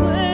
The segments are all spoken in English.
when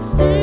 Stay